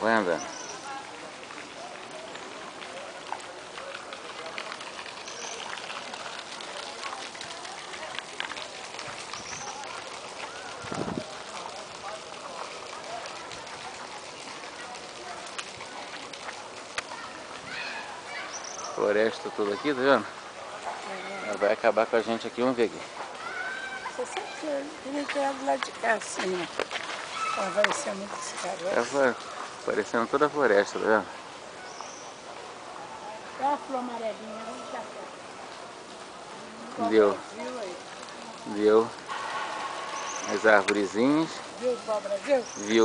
Vai andando. Floresta toda aqui, tá vendo? Ela vai acabar com a gente aqui, vamos ver aqui. Você sempre ele tem do lado de cá, assim, ó. Ela vai ser muito cara. Tá fa- parecendo toda a floresta, tá vendo? Olha a flor amarelinha. Deu. Viu? As arvorezinhas. Viu Brasil? Viu